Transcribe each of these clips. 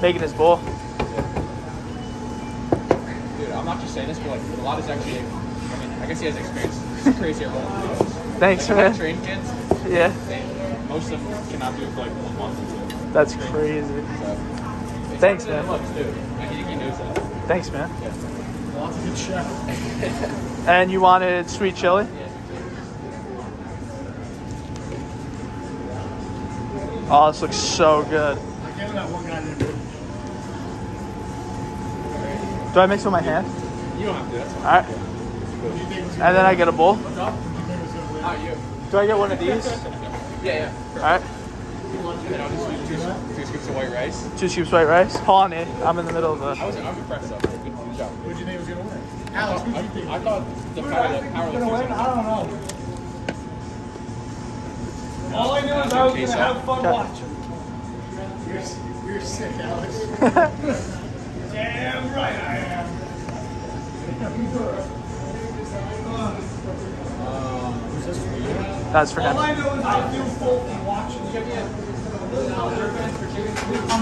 making his bowl. Dude, I'm not just saying this, but like a lot is actually. I mean, I guess he has experience. It's crazy at rolling. Thanks, Like, man. Train kids. Yeah, They, most of them cannot do it for like one month or two. that's crazy. So, Thanks, man. it looks, dude. I think he knows that. Thanks, man. Lots of good chef. And you wanted sweet chili? Oh, this looks so good. I gave that one guy Do I mix with my hand? You don't have to. That's fine. All right. What do you think was And then I get a bowl. What do you think was gonna win? Not you. Do I get one of these? Yeah, yeah. All right. And then I'll just do two, two scoops of white rice. Two scoops white rice. Hold on, Nate. I'm in the middle of I the. was, I'm impressed though. Good, good job. What do you think was gonna win? Alex, who do you think? I, I thought the power, the power was gonna win? I don't know. All I knew is I was gonna have fun watching. You're, you're sick, Alex. Damn right I am. That's for him. All I know is I feel full from watching.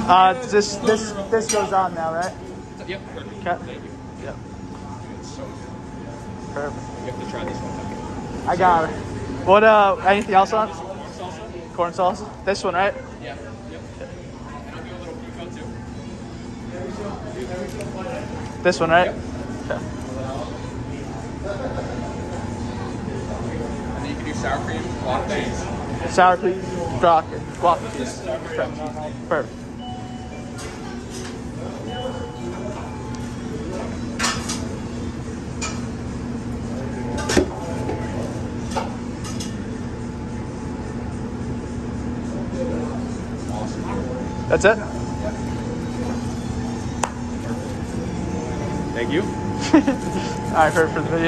Uh, this this this goes on now, right? Yep, perfect. Okay. Thank you. Yep. It's so good. Perfect. You have to try this one. I got it. What? Uh, anything else on? Corn salsa? Corn sauce. This one, right? Yeah. Yep. And I'll do a little pico too. This one, right? Yep. Okay. And then you can do sour cream, guac cheese. Sour cream, guac, and guac cheese. Perfect. Perfect. That's it. Thank you. All right, perfect for the video.